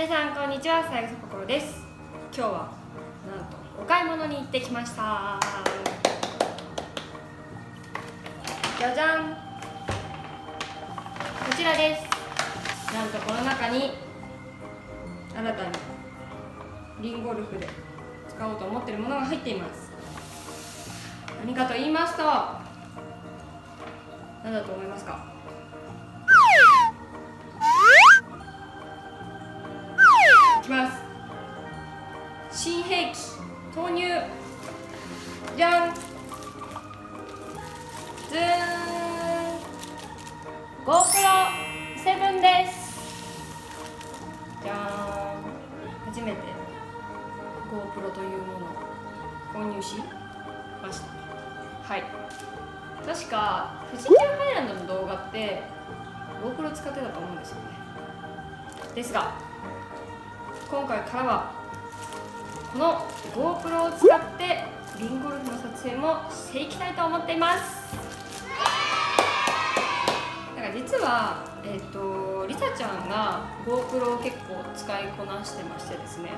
皆さんこんにちはさゆさこころです。今日はなんとお買い物に行ってきました。じゃじゃん。こちらです。なんとこの中に新たにリンゴルフで使おうと思ってるものが入っています。何かと言いますと何だと思いますか？ました。はい。確か富士急ハイランドの動画って GoPro 使ってたと思うんですよね。ですが今回からはこの GoPro を使ってリンゴルフの撮影もしていきたいと思っています。だから実は、えーと、りさちゃんが GoPro を結構使いこなしてましてですね。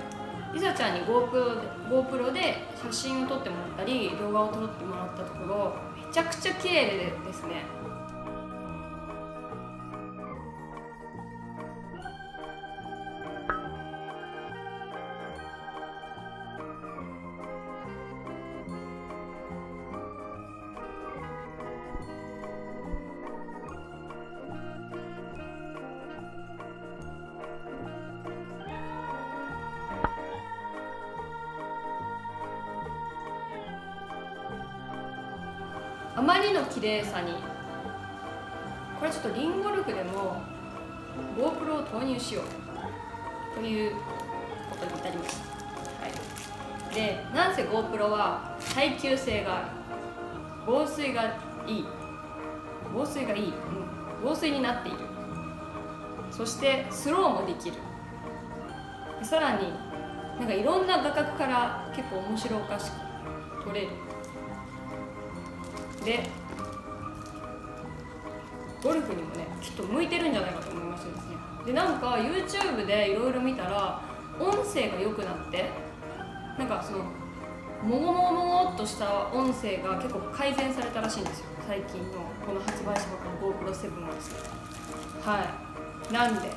りさちゃんに GoPro で GoPro で写真を撮ってもらったり動画を撮ってもらったところめちゃくちゃ綺麗でですね。あまりの綺麗さに。これちょっとリンゴルフでも GoPro を投入しよう。ということに至りました、はい、でなんせ GoPro は耐久性がある。防水がいい。防水がいい、うん、防水になっている。そしてスローもできる。さらになんかいろんな画角から結構面白おかしく撮れる。でゴルフにもねきっと向いてるんじゃないかと思いましてですね。でなんか YouTube でいろいろ見たら音声が良くなってなんかそのもごもごもごっとした音声が結構改善されたらしいんですよ。最近のこの発売したばかの GoPro7 はですね。はい。なんで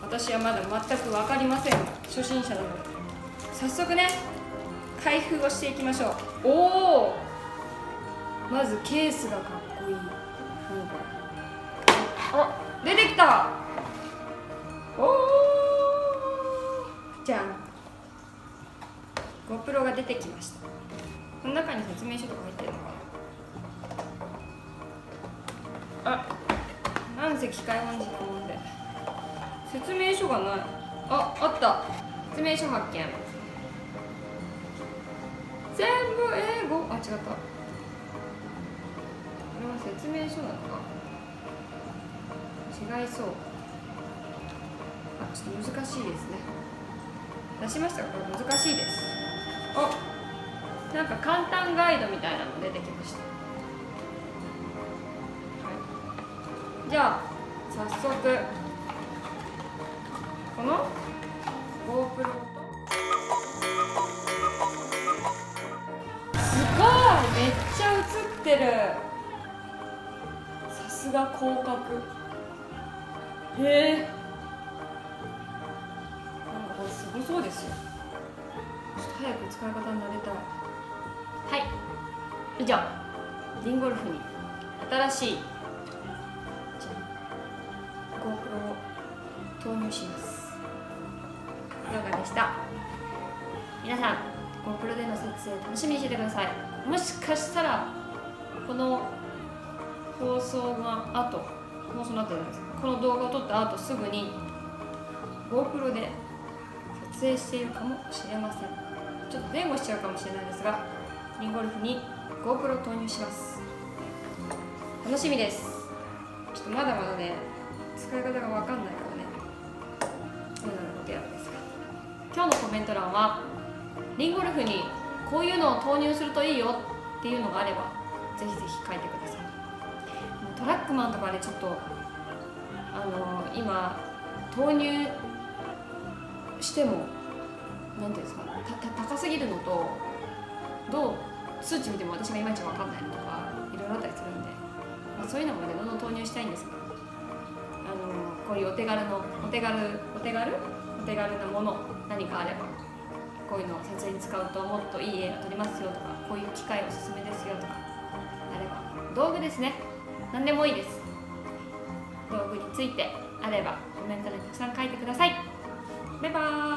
私はまだ全く分かりません初心者なので早速ね開封をしていきましょう。おおまずケースがかっこいい。あ出てきた。おおじゃん。GoPro が出てきました。この中に説明書とか入ってるのかな。あなんせ機械音痴なもんで。説明書がない。ああった。説明書発見。全部英語？あ違ったは説明書なのか？違いそう。あちょっと難しいですね。出しましたこれ難しいです。おなんか簡単ガイドみたいなの出てきました、はい、じゃあ早速この GoPro と。すごい！めっちゃ映ってる。すが広角。へえ。なんかこれすごそうですよ。ちょっと早く使い方になれたい。はい。以上。リンゴルフに。新しい。GoPro を投入します。いかがでした？皆さん GoPro での撮影楽しみにしててください。もしかしたらこの放送の後放送の後じゃないです。この動画を撮った後すぐに GoPro で撮影しているかもしれません。ちょっと前後しちゃうかもしれないですがリンゴルフに GoPro 投入します。楽しみです。ちょっとまだまだね使い方が分かんないからね。どうなることやらですが今日のコメント欄はリンゴルフにこういうのを投入するといいよっていうのがあればぜひぜひ書いてください。トラックマンとかでちょっとあの今投入してもなんていうんですかたた高すぎるのとどう数値見ても私がいまいち分かんないのとかいろいろあったりするんで、まあ、そういうのもねどんどん投入したいんですがあのこういうお手軽のお手軽お手軽お手軽なもの何かあればこういうのを撮影に使うともっといい絵が撮れますよとかこういう機械おすすめですよとかあれば道具ですね。何でもいいです。道具についてあればコメントでたくさん書いてください。バイバーイ。